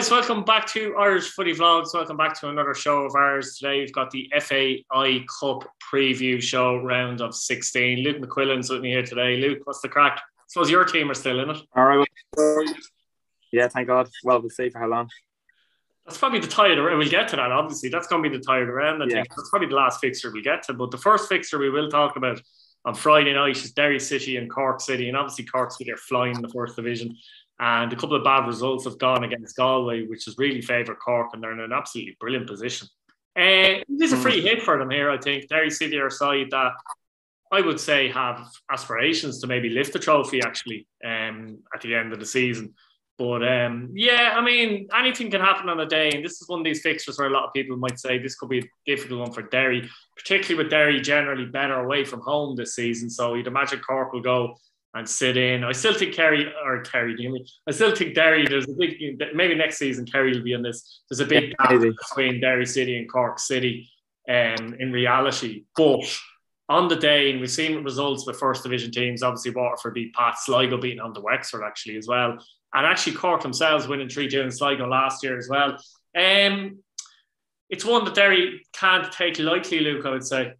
guys, welcome back to Irish Footy Vlogs. Welcome back to another show of ours. Today we've got the FAI Cup preview show round of 16. Luke McQuillan's with me here today. Luke, what's the crack? I suppose your team are still in it. All right. Yeah, thank God. Well, we'll see for how long. That's probably the tie of the round. We'll get to that, obviously. That's going to be the tie of the round, I Yeah. think. That's probably the last fixture we'll get to. But the first fixture we will talk about on Friday night is Derry City and Cork City. And obviously, Cork City are flying in the first division. And a couple of bad results have gone against Galway, which has really favoured Cork, and they're in an absolutely brilliant position. Uh, it is a free hit for them here, I think. Derry City are a side that I would say have aspirations to maybe lift the trophy actually um, at the end of the season. But um, yeah, I mean, anything can happen on a day, and this is one of these fixtures where a lot of people might say this could be a difficult one for Derry, particularly with Derry generally better away from home this season. So you'd imagine Cork will go and sit in. I still think Kerry or Kerry, do you mean? I still think Derry. There's a big maybe next season Kerry will be in this. There's a big gap between Derry City and Cork City, um, in reality. But on the day, and we've seen results with first division teams. Obviously, Waterford beat Pat Sligo beating on the Wexford actually as well, and actually Cork themselves winning three two in Sligo last year as well. Um, it's one that Derry can't take lightly, Luke. I would say.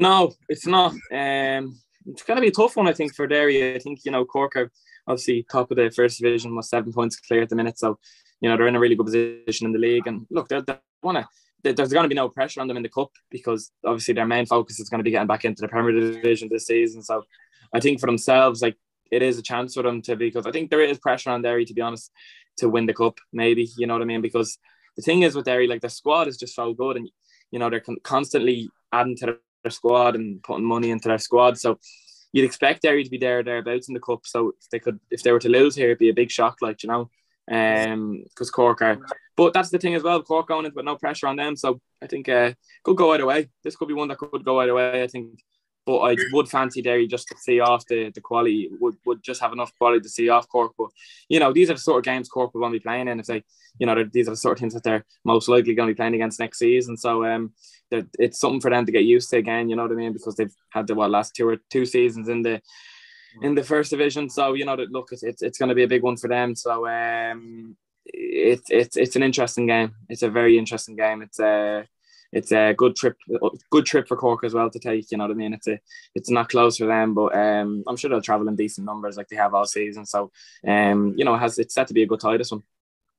No, it's not. Um, it's going to be a tough one, I think, for Derry. I think, you know, Cork are obviously top of the first division, with seven points clear at the minute. So, you know, they're in a really good position in the league. And look, they want to. There's going to be no pressure on them in the cup because obviously their main focus is going to be getting back into the Premier Division this season. So, I think for themselves, like it is a chance for them to be because I think there is pressure on Derry to be honest to win the cup. Maybe you know what I mean because the thing is with Derry, like the squad is just so good, and you know they're con- constantly adding to their squad and putting money into their squad. So you'd expect Derry to be there thereabouts in the cup. So if they could, if they were to lose here, it'd be a big shock, like you know, um, because Cork are. But that's the thing as well. Cork going it with no pressure on them. So I think uh, could go either way. This could be one that could go either way. I think. But I would fancy Derry just to see off the, the quality. Would would just have enough quality to see off Cork. But you know, these are the sort of games Cork will be playing in. If they, you know, these are the sort of teams that they're most likely going to be playing against next season. So um, it's something for them to get used to again. You know what I mean? Because they've had the what last two or two seasons in the in the first division. So you know that look, it's it's, it's going to be a big one for them. So um, it's it's it's an interesting game. It's a very interesting game. It's a it's a good trip, good trip for Cork as well to take. You know what I mean? It's a it's not close for them, but um, I'm sure they'll travel in decent numbers like they have all season. So um, you know, it has it's set to be a good tie this one.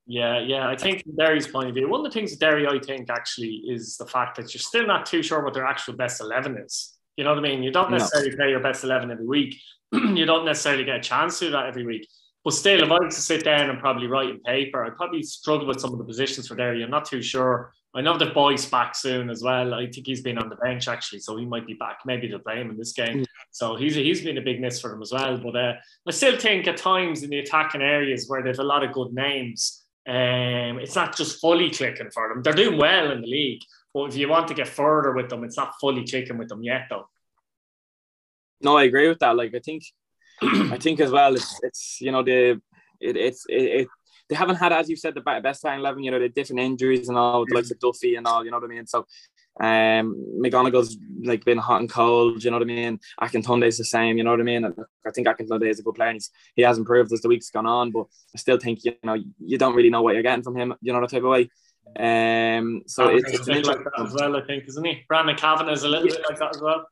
Yeah, yeah. I think from Derry's point of view, one of the things with Derry, I think, actually, is the fact that you're still not too sure what their actual best 11 is. You know what I mean? You don't No. necessarily play your best 11 every week. you don't necessarily get a chance to do that every week. But still, if I was to sit down and probably write in paper, I'd probably struggle with some of the positions for Derry. I'm not too sure. I know the boy's back soon as well. I think he's been on the bench actually, so he might be back. Maybe they'll play him in this game. Mm. So he's he's been a big miss for them as well. But uh, I still think at times in the attacking areas where they've a lot of good names, um, it's not just fully clicking for them. They're doing well in the league, but if you want to get further with them, it's not fully clicking with them yet, though. No, I agree with that. Like I think, I think as well. It's it's you know the it, it's it, it they haven't had as you said the best starting eleven. You know the different injuries and all, the likes of Duffy and all. You know what I mean. So, um, McGonigle's like been hot and cold. You know what I mean. Akintunde's the same. You know what I mean. I think Akintunde is a good player. And he's, he has improved as the weeks gone on, but I still think you know you don't really know what you're getting from him. You know the type of way. Um, so it's, it's an Kavanagh's a bit interesting. like that as well, I think, isn't he? Brandon Kavanagh is a little Yeah. bit like that as well.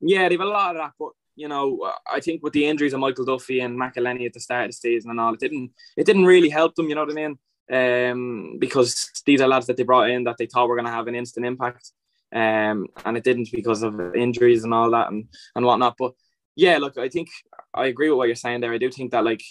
Yeah, they've a lot of that, but you know, I think with the injuries of Michael Duffy and McEleney at the start of the season and all, it didn't it didn't really help them. You know what I mean? Um, because these are lads that they brought in that they thought were going to have an instant impact, um, and it didn't because of injuries and all that and and whatnot. But yeah, look, I think I agree with what you're saying there. I do think that like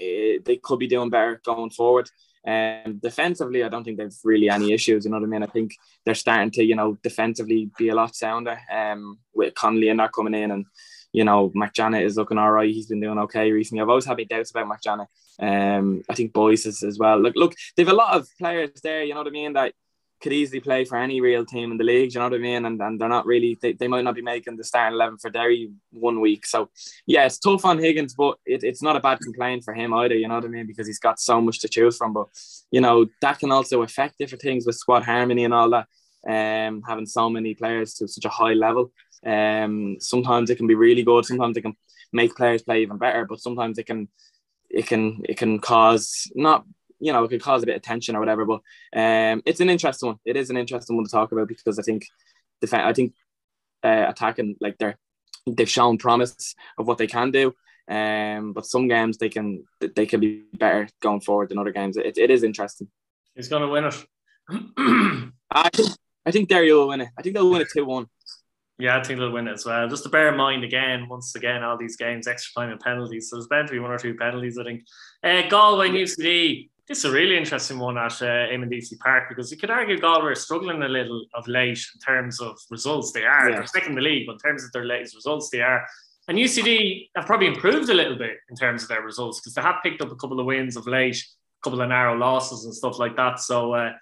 eh, they could be doing better going forward. Um, defensively, I don't think they've really any issues. You know what I mean? I think they're starting to, you know, defensively be a lot sounder. Um, with Connolly and that coming in, and you know, McJannet is looking all right. He's been doing okay recently. I've always had my doubts about McJannet. Um, I think Boyce is as well. Look, look, they've a lot of players there. You know what I mean? That could easily play for any real team in the league. You know what I mean? And and they're not really. They, they might not be making the starting eleven for Derry one week. So yeah, it's tough on Higgins, but it, it's not a bad complaint for him either. You know what I mean? Because he's got so much to choose from. But you know that can also affect different things with squad harmony and all that. Um, having so many players to such a high level. Um, sometimes it can be really good. Sometimes it can make players play even better. But sometimes it can it can it can cause not you know it could cause a bit of tension or whatever. But um, it's an interesting one. It is an interesting one to talk about because I think defense. I think uh, attacking like they're they've shown promise of what they can do. Um, but some games they can they can be better going forward than other games. It, it is interesting. He's going to win it. I think I think Derry will win it. I think they'll win it two one. Yeah, I think they'll win as well. Just to bear in mind again, once again, all these games, extra time and penalties. So there's bound to be one or two penalties, I think. Uh, Galway New City. This is a really interesting one at uh, Deacy Park because you could argue Galway are struggling a little of late in terms of results. They are. Yeah. They're second in the league, but in terms of their latest results, they are. And UCD have probably improved a little bit in terms of their results because they have picked up a couple of wins of late, a couple of narrow losses and stuff like that. So uh,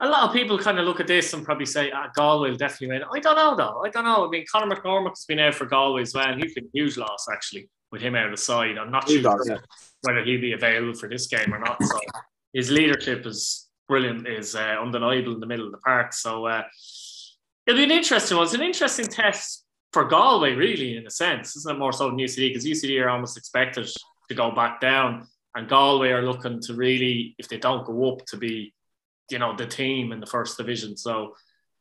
a lot of people kind of look at this and probably say, ah, Galway will definitely win. I don't know, though. I don't know. I mean, Conor McCormack has been out for Galway as well. He's been a huge loss, actually, with him out of the side. I'm not sure yeah. whether he'll be available for this game or not. So his leadership is brilliant, is uh, undeniable in the middle of the park. So uh, it'll be an interesting one. It's an interesting test for Galway, really, in a sense. Isn't it more so than UCD? Because UCD are almost expected to go back down. And Galway are looking to really, if they don't go up, to be you know the team in the first division. So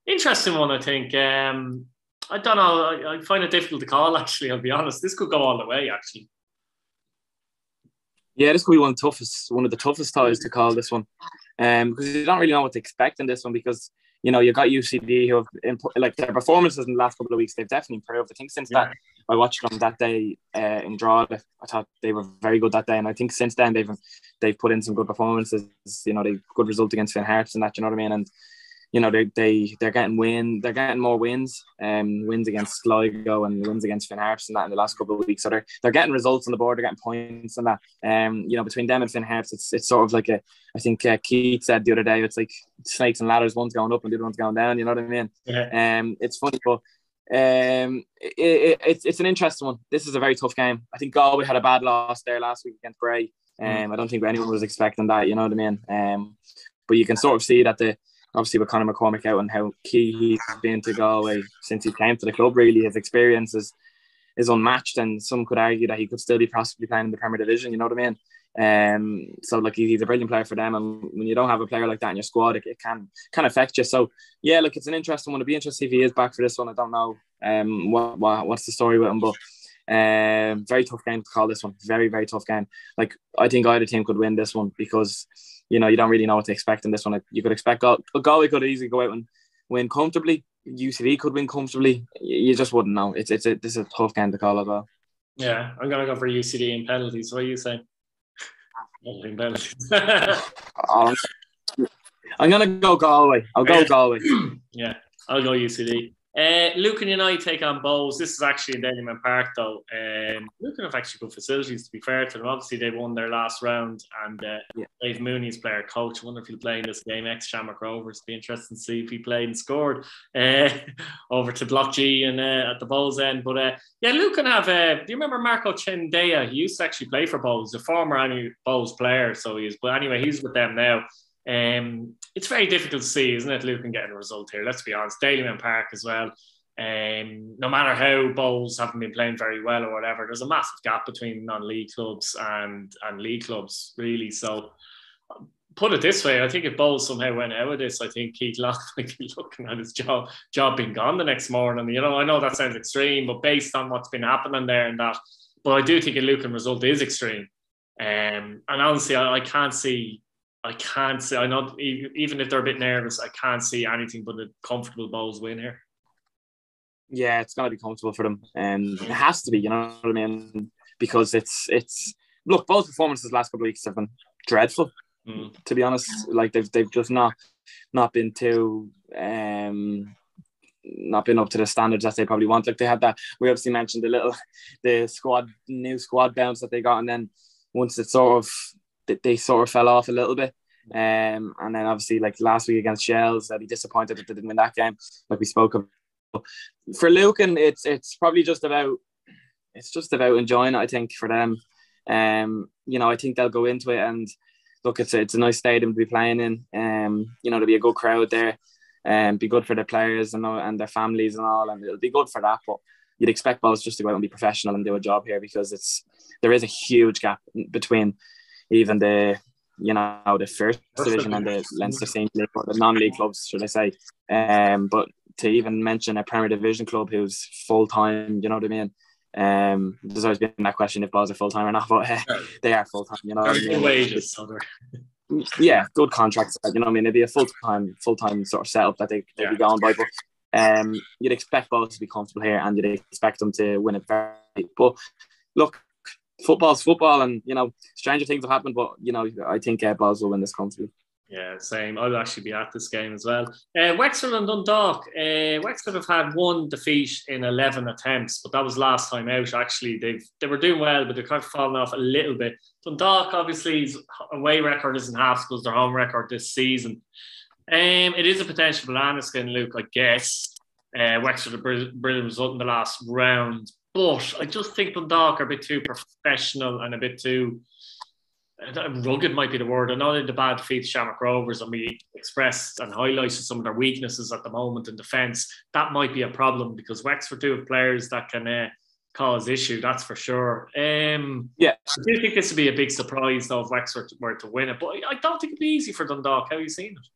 interesting one, I think. Um, I don't know. I, I, find it difficult to call. Actually, I'll be honest. This could go all the way. Actually. Yeah, this could be one of the toughest, one of the toughest ties to call this one, um, because you don't really know what to expect in this one because you know, you got UCD who have imp- like their performances in the last couple of weeks. They've definitely improved. I think since yeah. that I watched them that day uh, in draw, I thought they were very good that day, and I think since then they've they've put in some good performances. You know, they good result against Finn Harps and that. You know what I mean? And you know they they they're getting win they're getting more wins um wins against Sligo and wins against Finn Harps and that in the last couple of weeks so they're they're getting results on the board they're getting points and that um you know between them and Finn Harps it's it's sort of like a I think uh, Keith said the other day it's like snakes and ladders one's going up and the other one's going down you know what I mean yeah. um it's funny but um it, it, it's it's an interesting one this is a very tough game I think Galway had a bad loss there last week against Bray um mm. I don't think anyone was expecting that you know what I mean um but you can sort of see that the obviously with Conor McCormack out and how key he's been to Galway since he came to the club. Really, his experience is is unmatched, and some could argue that he could still be possibly playing in the Premier Division. You know what I mean? Um, so like he's a brilliant player for them, and when you don't have a player like that in your squad, it, it can can affect you. So yeah, look, it's an interesting one. to be interesting if he is back for this one. I don't know um what, what what's the story with him, but um, very tough game to call this one. Very very tough game. Like I think either team could win this one because you know, you don't really know what to expect in this one. You could expect Galway could easily go out and win comfortably. UCD could win comfortably. You just wouldn't know. It's it's a, this is a tough game to call as well. Yeah, I'm gonna go for UCD in penalties. What are you saying? I'm gonna go Galway. I'll go Galway. yeah, I'll go UCD. Uh, Lucan United take on Bohs. This is actually in Dalymount Park, though. Um, Lucan have actually good facilities, to be fair to them. Obviously, they won their last round, and uh, yeah. Dave Mooney's player coach. I wonder if he'll play in this game. Ex Shamrock Rovers. Be interesting to see if he played and scored uh, over to Block G and uh, at the Bohs end. But uh, yeah, Lucan have. Uh, do you remember Marco Chindea? He used to actually play for Bohs, a former Bohs player. So he's, but anyway, he's with them now. Um, it's very difficult to see, isn't it, Lucan getting a result here? Let's be honest. Dalymount Park as well. Um, no matter how Bohs haven't been playing very well or whatever, there's a massive gap between non-league clubs and and league clubs, really. So, put it this way: I think if Bohs somehow went out of this, I think Keith Long might be looking at his job job being gone the next morning. You know, I know that sounds extreme, but based on what's been happening there and that, but I do think a Lucan result is extreme. Um, and honestly, I, I can't see I can't see. I know even if they're a bit nervous, I can't see anything but a comfortable Bohs win here. Yeah, it's gonna be comfortable for them, and um, it has to be. You know what I mean? Because it's it's look, both performances last couple of weeks have been dreadful. Mm. To be honest, like they've they've just not not been too um not been up to the standards that they probably want. Like they had that we obviously mentioned the little the squad new squad bounce that they got, and then once it sort of they, they sort of fell off a little bit. Um, and then obviously like last week against Shels, I'd be disappointed if they didn't win that game, like we spoke of. For Lucan, it's it's probably just about it's just about enjoying it. I think for them, um, you know, I think they'll go into it and look. It's a, it's a nice stadium to be playing in. Um, you know, there'll be a good crowd there, and um, be good for the players and and their families and all, and it'll be good for that. But you'd expect Bohs just to go out and be professional and do a job here because it's there is a huge gap between even the you know the first division and the Leinster Senior League or the non-league clubs, should I say? Um, but to even mention a Premier Division club who's full time, you know what I mean? Um, there's always been that question if Bohs are full time or not, but uh, they are full time. You know, what I mean? wages. yeah, good contracts. You know, what I mean, it'd be a full time, full time sort of setup that they they'd yeah. be going by. But um, you'd expect Bohs to be comfortable here, and you'd expect them to win it very. But look, football's football, and you know, stranger things have happened. But you know, I think uh, Bohs will win this comfortably. Yeah, same. I'll actually be at this game as well. Uh, Wexford and Dundalk. Uh, Wexford have had one defeat in eleven attempts, but that was last time out. Actually, they they were doing well, but they're kind of fallen off a little bit. Dundalk, obviously, away record isn't half as their home record this season. Um, it is a potential banana skin, Luke. I guess. Uh, Wexford a brilliant result in the last round, but I just think Dundalk are a bit too professional and a bit too rugged might be the word. I know the bad defeat to Shamrock Rovers and we expressed and highlighted some of their weaknesses at the moment in defence. That might be a problem because Wexford do have players that can uh, cause issue, that's for sure. Um, yeah. I do think this would be a big surprise though if Wexford were to win it, but I don't think it'd be easy for Dundalk. How have you seen it?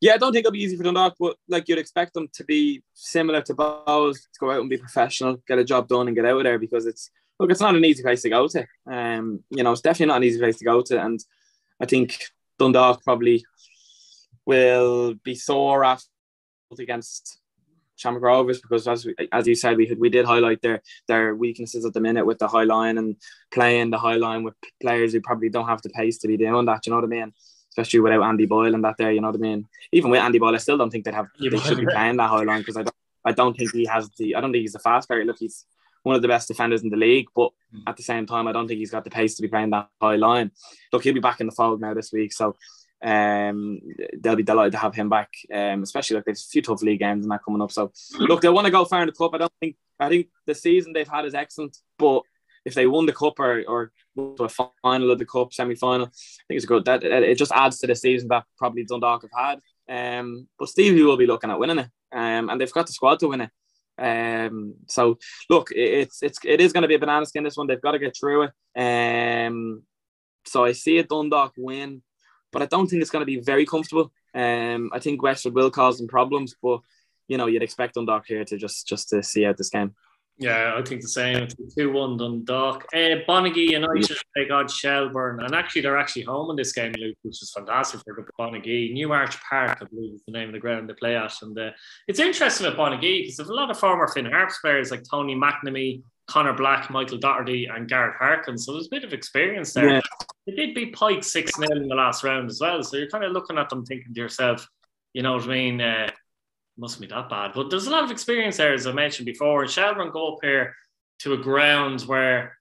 Yeah, I don't think it'll be easy for Dundalk, but like you'd expect them to be similar to Bohs, to go out and be professional, get a job done and get out of there because it's look, it's not an easy place to go to. Um, you know, it's definitely not an easy place to go to, and I think Dundalk probably will be sore after against Shamrock Rovers because, as we, as you said, we we did highlight their their weaknesses at the minute with the high line and playing the high line with players who probably don't have the pace to be doing that. You know what I mean? Especially without Andy Boyle and that there. You know what I mean? Even with Andy Boyle, I still don't think they'd have they should be playing that high line because I don't I don't think he has the I don't think he's a fast player. Look, he's one of the best defenders in the league. But hmm. at the same time, I don't think he's got the pace to be playing that high line. Look, he'll be back in the fold now this week, so um, they'll be delighted to have him back. Um, especially like there's a few tough league games and that coming up. So look, they want to go far in the cup. I don't think I think the season they've had is excellent, but if they won the cup or, or to a final of the cup semi final, I think it's good. That it just adds to the season that probably Dundalk have had. Um, but Stevie will be looking at winning it, um, and they've got the squad to win it. Um, so look, it's it's it is going to be a banana skin. This one they've got to get through it. Um, so I see a Dundalk win, but I don't think it's going to be very comfortable. Um, I think Wexford will cause them problems, but you know you'd expect Dundalk here to just just to see out this game. Yeah, I think the same. 2 1 Dundalk. Uh, Bonagee United take on Shelbourne. And actually, they're actually home in this game, Luke, which is fantastic for Bonagee. New Arch Park, I believe, is the name of the ground they play at. And uh, it's interesting with Bonagee because there's a lot of former Finn Harps players like Tony McNamee, Connor Black, Michael Doherty, and Gareth Harkin. So there's a bit of experience there. Yeah. They did beat Pike 6 0 in the last round as well. So you're kind of looking at them thinking to yourself, you know what I mean? Uh, mustn't be that bad. But there's a lot of experience there, as I mentioned before. And Shelbourne go up here to a ground where,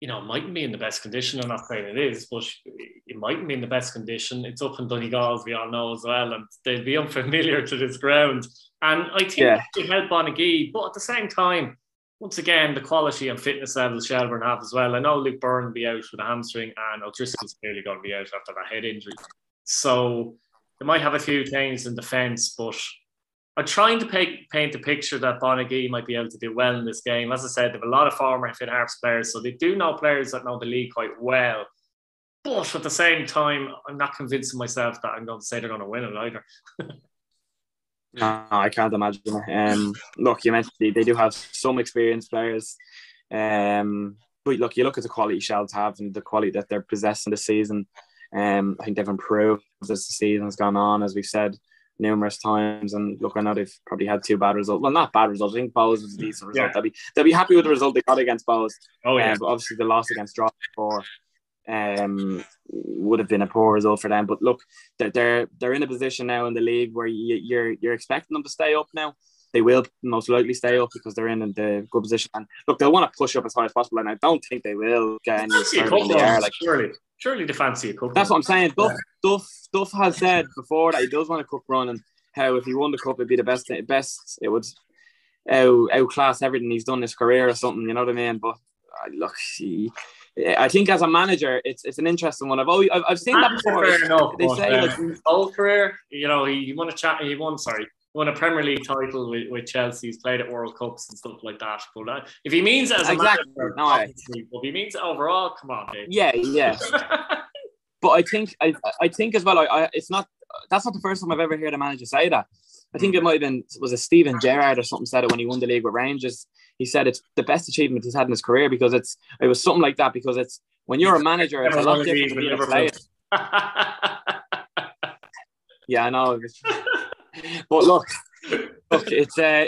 you know, mightn't be in the best condition. I'm not saying it is, but it mightn't be in the best condition. It's up in Donegal, as we all know as well, and they'd be unfamiliar to this ground. And I think yeah. it help Bonagee, but at the same time, once again, the quality and fitness levels Shelbourne have as well. I know Luke Byrne will be out with a hamstring, and O'Driscoll's clearly going to be out after that head injury. So they might have a few things in defence, but I'm trying to paint, paint a picture that Bonagee might be able to do well in this game. As I said, they have a lot of former Finn Harps players, so they do know players that know the league quite well. But at the same time, I'm not convincing myself that I'm going to say they're going to win it either. no, I can't imagine. Um, look, you mentioned they, they do have some experienced players. Um, but look, you look at the quality Shels have and the quality that they're possessing this season. Um, I think they've improved as the season's gone on, as we've said numerous times. And look, I know they've probably had two bad results. Well, not bad results. I think Bohs was a decent result. Yeah. They'll be they'll be happy with the result they got against Bohs. Oh yeah. Um, but obviously the loss against Drop for um would have been a poor result for them. But look, they're they're, they're in a position now in the league where you, you're you're expecting them to stay up now. They will most likely stay up because they're in the good position. And look, they'll want to push up as high as possible. And I don't think they will get any further in the air. Like surely, surely the fancy a cup. That's what I'm saying. Duff, yeah. Duff, Duff has said before that he does want a cup run, and how if he won the cup, it'd be the best. Best it would out, outclass everything he's done in his career or something. You know what I mean? But uh, look, he, I think as a manager, it's it's an interesting one. I've always I've, I've seen that before. Fair enough, they say uh, like whole career, you know, he won a chat. He won sorry, won a Premier League title with, with Chelsea. He's played at World Cups and stuff like that. But uh, if he means as a exactly. manager, no, obviously, if he means overall, come on, Dave. Yeah, yeah. but I think I I think as well. I, I it's not that's not the first time I've ever heard a manager say that. I think it might have been was a Steven Gerrard or something said it when he won the league with Rangers. He said it's the best achievement he's had in his career because it's it was something like that because it's when you're a manager, it's a lot different than being a player. yeah, I know. but look, look, it's uh,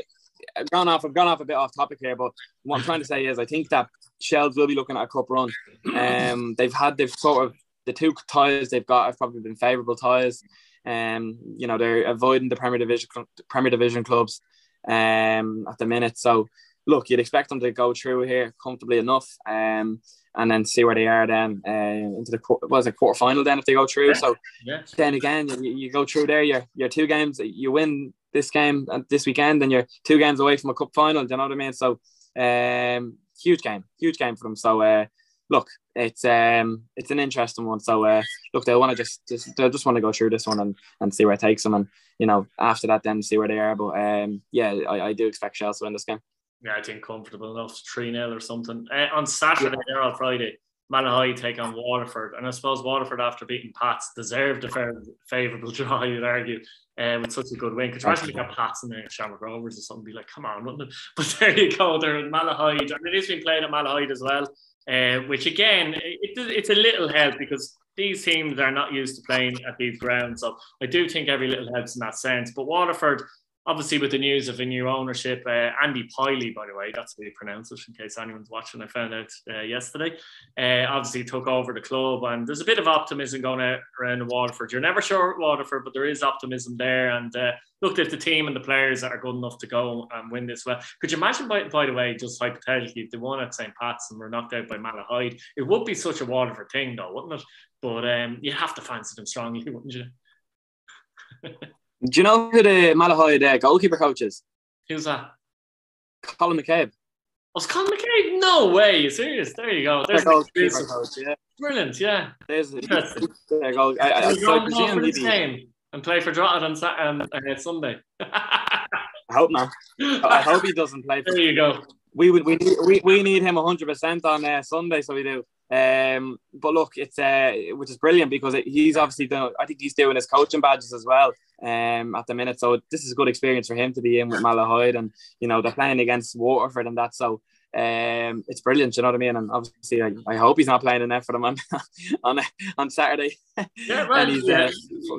I've gone off. I've gone off a bit off topic here, but what I'm trying to say is I think that Shels will be looking at a cup run. Um, they've had they've sort of the two ties they've got have probably been favourable ties. Um, you know they're avoiding the Premier Division Premier Division clubs um at the minute. So look, you'd expect them to go through here comfortably enough. Um, and then see where they are then uh, into the was a quarter final then if they go through. Yeah. So yeah. then again, you, you, go through there. You're you're two games. You win this game and this weekend, and you're two games away from a cup final. Do you know what I mean? So um, huge game, huge game for them. So uh, look, it's um it's an interesting one. So uh, look, they'll want to just, just they'll just want to go through this one and, and see where it takes them, and you know after that then see where they are. But um yeah, I, I do expect Chelsea to win this game. Yeah, I think comfortable enough, three 0 or something. Uh, on Saturday yeah. there on Friday, Malahide take on Waterford, and I suppose Waterford after beating Pats deserved a fair, favourable draw. You'd argue uh, with such a good win. Could you imagine got Pats in there, Shamrock Rovers or something? Be like, come on, wouldn't it? But there you go. They're in Malahide, and it is being played at Malahide as well. Uh, which again, it, it's a little help because these teams are not used to playing at these grounds. So I do think every little helps in that sense. But Waterford, obviously with the news of a new ownership, uh, Andy Pilley, by the way, that's how you pronounce it in case anyone's watching. I found out uh, yesterday. Uh, obviously took over the club, and there's a bit of optimism going around Waterford. You're never sure Waterford, but there is optimism there. And uh, look, if the team and the players that are good enough to go and win this well, could you imagine, by, by the way, just hypothetically, if they won at St. Pat's and were knocked out by Malahide, it would be such a Waterford thing, though, wouldn't it? But um, you have to fancy them strongly, wouldn't you? Do you know who the Malahide uh, goalkeeper coach is? Who's that? Colin McCabe. Was oh, Colin McCabe? No way. You serious? There you go. There's goalkeeper coach, yeah. Brilliant, yeah. There's, there you go. I, I, so for this game and play for Drogheda on Saturday, um, uh, Sunday. I hope not. I hope he doesn't play. For there you go. We would we need we, we need him 100 percent on uh, Sunday, so we do. Um, but look, it's uh, which is brilliant because it, he's obviously done. I think he's doing his coaching badges as well. Um, at the minute, so this is a good experience for him to be in with Malahide, and you know they're playing against Waterford and that. So um, it's brilliant. You know what I mean? And obviously, I, I hope he's not playing enough for them on on on Saturday. Yeah, well, yeah. Uh,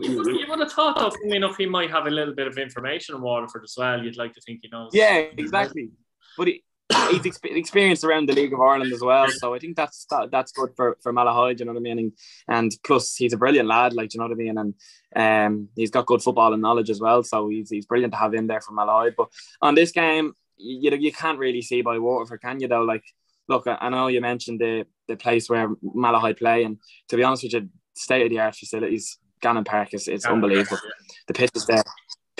you, you, would have thought, though, enough, he might have a little bit of information on Waterford as well. You'd like to think he knows. Yeah, exactly. But he, he's experienced around the League of Ireland as well, so I think that's that, that's good for for Malahide. You know what I mean? And, and, plus, he's a brilliant lad, like you know what I mean. And um, he's got good football and knowledge as well, so he's he's brilliant to have in there for Malahide. But on this game, you know, you can't really see by Waterford, can you? Though, like, look, I know you mentioned the the place where Malahide play, and to be honest with you, state of the art facilities, Gannon Park is it's unbelievable. The pitch is there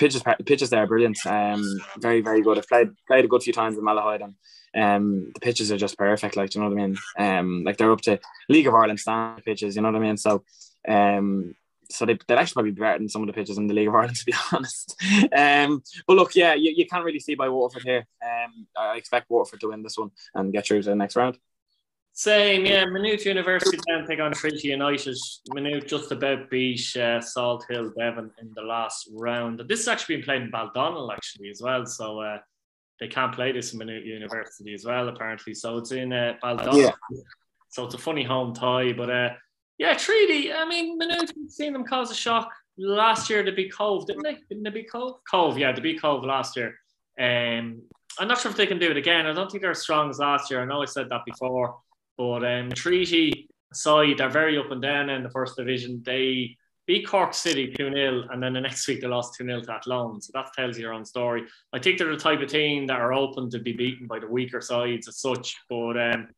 pitches pitches there are brilliant. Um, very very good. I've played played a good few times with Malahide and um, the pitches are just perfect. Like you know what I mean. Um, like they're up to League of Ireland standard pitches. You know what I mean. So um, so they, they'd actually probably be better than some of the pitches in the League of Ireland, to be honest. Um, but look, yeah, you, you can't really see by Waterford here. Um, I expect Waterford to win this one and get through to the next round. Same, yeah. Maynooth University then take on Treaty United. Maynooth just about beat uh, Salthill Devon in the last round. This has actually been played in Baldonnel actually as well, so uh, they can't play this in Maynooth University as well apparently. So it's in uh, Baldonnel. Yeah. So it's a funny home tie, but uh, yeah, Treaty. I mean. We've seen them cause a shock last year. To be Cobh, didn't they? Didn't they be Cobh? Cobh, yeah, to be Cobh last year. Um, I'm not sure if they can do it again. I don't think they're as strong as last year. I know I said that before. But um, Treaty side, they're very up and down in the first division. They beat Cork City 2 0, and then the next week they lost 2 0 to Athlone. So that tells you your own story. I think they're the type of team that are open to be beaten by the weaker sides as such. But um,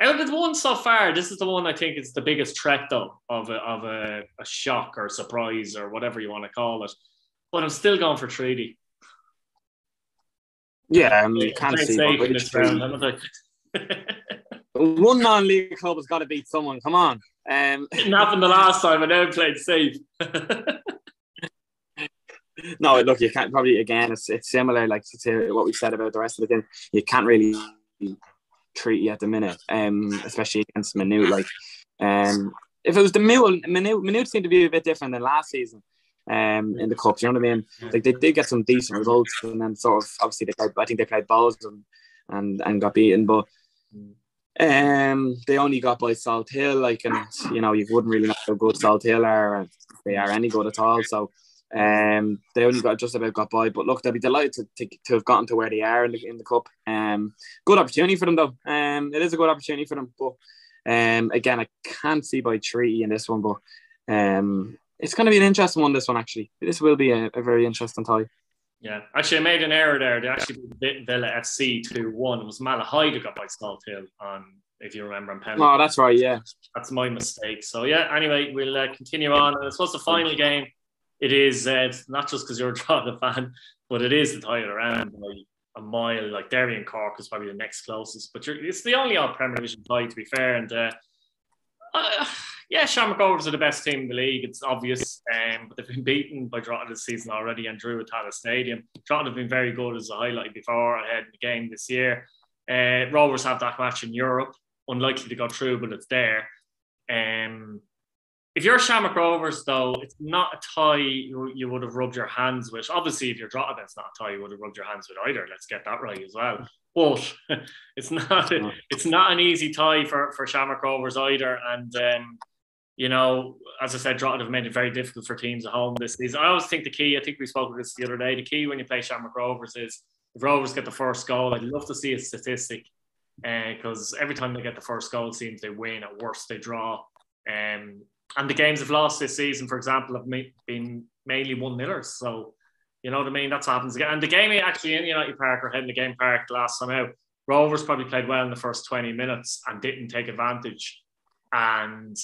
out of the one so far, this is the one I think is the biggest threat, though, of a, of a, a shock or surprise or whatever you want to call it. But I'm still going for Treaty. Yeah, um, you can't see. one non-league club has got to beat someone. Come on. Um, Didn't happen the last time. I never played safe. no, look, you can't probably again. It's it's similar, like to what we said about the rest of the game. You can't really treat you at the minute, um, especially against Maynooth. Like, um, if it was the Maynooth, Maynooth, Maynooth seemed to be a bit different than last season. Um, in the cups, you know what I mean? Like they did get some decent results, and then sort of obviously they played. I think they played balls and and, and got beaten, but um, they only got by Salthill, like, and you know, you wouldn't really know how good Salthill are, if they are any good at all. So, um, they only got just about got by. But look, they'll be delighted to, to, to have gotten to where they are in the in the cup. Um, good opportunity for them though. Um, it is a good opportunity for them. But um, again, I can't see by treaty in this one, but um, it's going to be an interesting one. This one actually, this will be a, a very interesting tie. Yeah, actually, I made an error there. They actually beat Villa FC 2 1. It was Malahide who got by Salthill on, if you remember, on penalty. Oh, that's right, yeah. That's my mistake. So, yeah, anyway, we'll uh, continue on. And it's supposed the final game. It is uh, not just because you're a Drogheda fan, but it is the title around by a mile. Like Derry and Cork is probably the next closest, but it's the only odd Premier Division tie, to be fair. And uh, uh, yeah, Shamrock Rovers are the best team in the league. It's obvious, um, but they've been beaten by Drogheda this season already and drew at Tallaght Stadium. Drogheda have been very good, as I highlighted before, ahead in the game this year. Uh, Rovers have that match in Europe, unlikely to go through, but it's there. Um, if you're Shamrock Rovers, though, it's not a tie you, you would have rubbed your hands with. Obviously, if you're Drogheda, it's not a tie you would have rubbed your hands with either. Let's get that right as well. But it's not it's not an easy tie for for Shamrock Rovers either. And um, you know, as I said, Drogheda have made it very difficult for teams at home this season. I always think the key, I think we spoke about this the other day, the key when you play Shamrock Rovers is if Rovers get the first goal, I'd love to see a statistic because uh, every time they get the first goal, it seems they win. At worst, they draw. Um, and the games they've lost this season, for example, have been mainly one nillers. So, you know what I mean? That's what happens again. And the game actually in United Park or Head in the Game Park last time out, Rovers probably played well in the first 20 minutes and didn't take advantage. And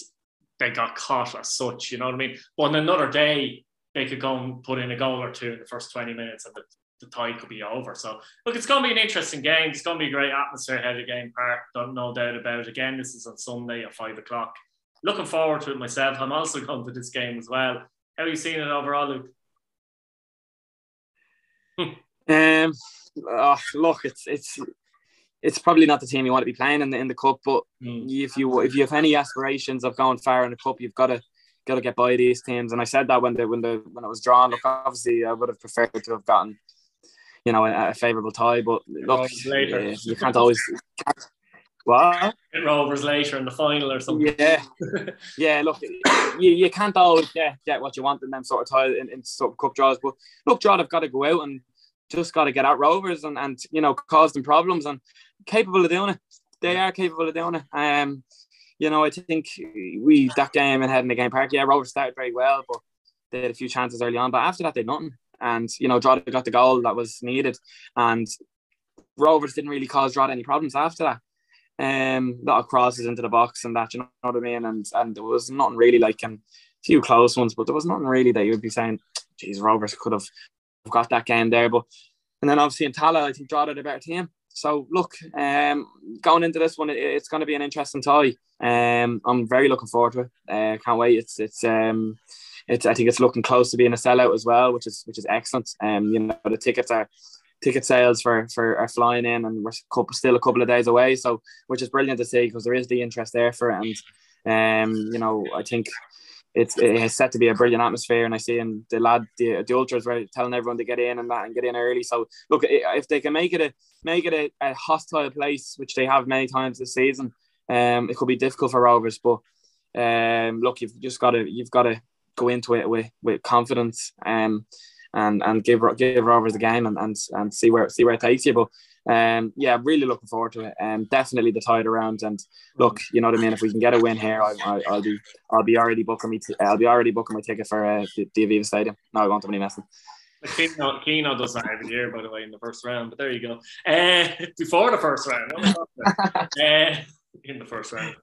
they got caught as such, you know what I mean? But on another day, they could go and put in a goal or two in the first 20 minutes and the, the tie could be over. So, look, it's going to be an interesting game. It's going to be a great atmosphere ahead of Game Park. Don't no doubt about it. Again, this is on Sunday at five o'clock. Looking forward to it myself. I'm also going to this game as well. How you seeing it overall, Luke? um, oh, look, it's it's it's probably not the team you want to be playing in the in the cup. But mm. if you if you have any aspirations of going far in the cup, you've got to got to get by these teams. And I said that when the when the when it was drawn. Look, obviously, I would have preferred to have gotten you know a, a favourable tie. But look, yeah, you can't always. Can't, what? It Rovers later in the final or something. Yeah, yeah. Look, you, you can't always get, get what you want in them sort of tie in, in sort of cup draws. But look, John, I've got to go out and just got to get out Rovers and, and you know cause them problems and capable of doing it. They are capable of doing it. Um, you know, I think we that game and Head in the Game Park. Yeah, Rovers started very well, but they had a few chances early on. But after that, they nothing. And you know, Drogheda got the goal that was needed, and Rovers didn't really cause Drogheda any problems after that. Um, a lot of crosses into the box and that, you know what I mean. And and there was nothing really like a few close ones, but there was nothing really that you would be saying, "Geez, Rovers could have got that game there." But and then obviously in Tallaght, I think Drogheda the better team. So look, um, going into this one, it, it's going to be an interesting tie. Um, I'm very looking forward to it. Uh, can't wait. It's it's um, it's I think it's looking close to being a sellout as well, which is which is excellent. Um, you know the tickets are ticket sales for for are flying in, and we're still a couple of days away. So which is brilliant to see because there is the interest there for it, and um, you know I think it's it has set to be a brilliant atmosphere, and I see and the lad, the, the ultras, were telling everyone to get in and that and get in early. So look, if they can make it a make it a, a hostile place, which they have many times this season, um, it could be difficult for Rovers. But um, look, you've just got to you've got to go into it with with confidence, um, and and give give Rovers a game and, and and see where see where it takes you. But um, yeah, really looking forward to it. Um, definitely the tide around. And look, you know what I mean. If we can get a win here, I, I, will be I'll be already booking me. T- I'll be already booking my ticket for uh, the, the Aviva Stadium. No, I won't have any messing. Keno, Keno does that every year, by the way, in the first round. But there you go. Uh, before the first round, uh, in the first round.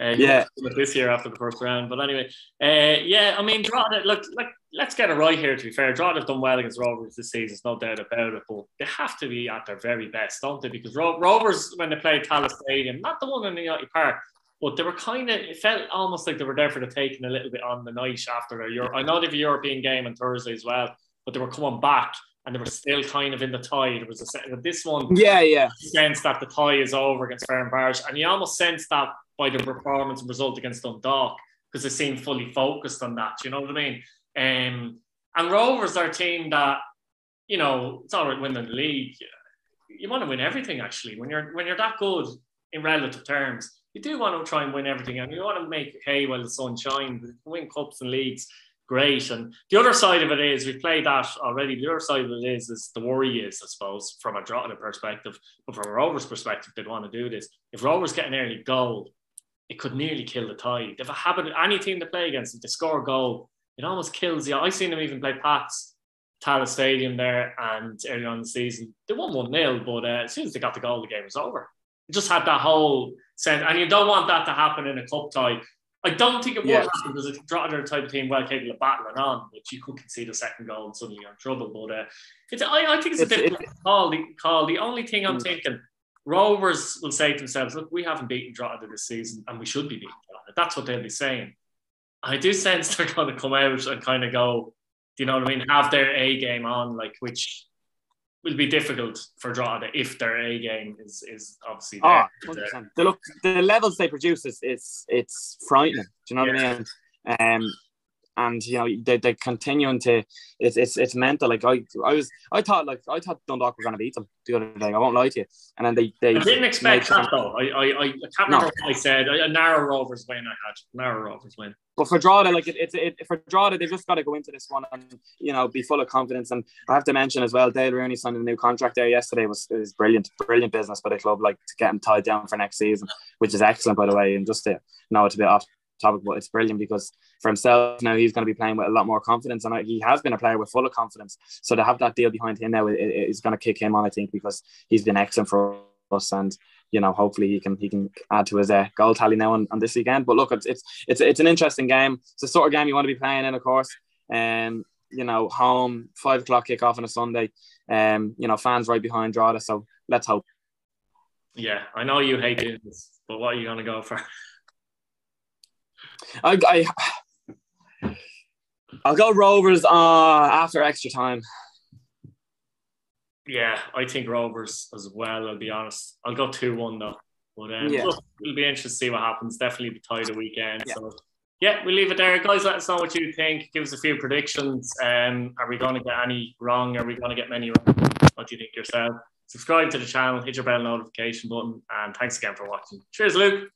Uh, yeah, this year after the first round. But anyway, uh, yeah, I mean, Drogheda, look, like, let's get it right here. To be fair, Drogheda have done well against Rovers this season, there's no doubt about it. But they have to be at their very best, don't they? Because Ro- Rovers, when they played Tallaght Stadium, not the one in the United Park, but they were kind of, it felt almost like they were there for the taking a little bit on the night after their Euro. I know they have a European game on Thursday as well, but they were coming back and they were still kind of in the tie. There was a this one, yeah, yeah, sense that the tie is over against Ferencváros, and you almost sense that by the performance and result against Dundalk because they seem fully focused on that. You know what I mean? Um, and Rovers are a team that, you know, it's all right winning the league. You want to win everything actually. When you're when you're that good in relative terms, you do want to try and win everything, and you want to make hay while the sun shines, win cups and leagues. Great. And the other side of it is we've played that already. The other side of it is is the worry is, I suppose, from a Drogheda perspective, but from a Rovers perspective, they'd want to do this. If Rovers get an early goal, it could nearly kill the tie. If a habit any team to play against, if they score a goal, it almost kills you. I've seen them even play Pats Tallaght Stadium there and early on in the season. They won 1 0, but uh, as soon as they got the goal, the game was over. It just had that whole sense, and you don't want that to happen in a cup tie. I don't think it will yeah. happen because it's Drogheda type of team well capable of battling on, but you could concede a second goal and suddenly you're in trouble. But uh, it's, I, I think it's a difficult call. The, call. The only thing I'm mm. thinking, Rovers will say to themselves, look, we haven't beaten Drogheda this season and we should be beating Drogheda. That's what they'll be saying. I do sense they're going to come out and kind of go, do you know what I mean? Have their A game on, like, which will be difficult for Drogheda if their A game is is obviously there. Oh, the look, the levels they produce is it's it's frightening. Do you know yeah. what I mean? Um, and you know they they continuing to it's it's it's mental. Like I I was I thought like I thought Dundalk were going to beat them the other day. I won't lie to you. And then they they I didn't expect that though. I I I can't remember no. what I said. A narrow Rovers win. I had narrow Rovers win. But for Drogheda, like it, it, it for Drogheda, they've just got to go into this one and you know be full of confidence. And I have to mention as well, Dayle Rooney signed a new contract there yesterday. was was brilliant, brilliant business by the club. Like to get him tied down for next season, which is excellent by the way. And just to know it's a bit off topic, but it's brilliant because for himself now he's going to be playing with a lot more confidence, and he has been a player with full of confidence. So to have that deal behind him now is going to kick him on, I think, because he's been excellent for us, and you know hopefully he can he can add to his uh, goal tally now on, on this weekend. But look, it's, it's it's it's an interesting game. It's the sort of game you want to be playing in, of course. Um, you know, home five o'clock kickoff on a Sunday. Um, you know, fans right behind Drogheda. So let's hope. Yeah, I know you hate doing this, but what are you going to go for? I, I I'll go Rovers uh, after extra time. Yeah, I think Rovers as well. I'll be honest. I'll go two one though. But um, yeah. look, it'll be interesting to see what happens. Definitely the tie of the weekend. Yeah. So yeah, we'll leave it there, guys. Let us know what you think. Give us a few predictions. Um, are we going to get any wrong? Are we going to get many wrong? What do you think yourself? Subscribe to the channel, hit your bell notification button, and thanks again for watching. Cheers, Luke.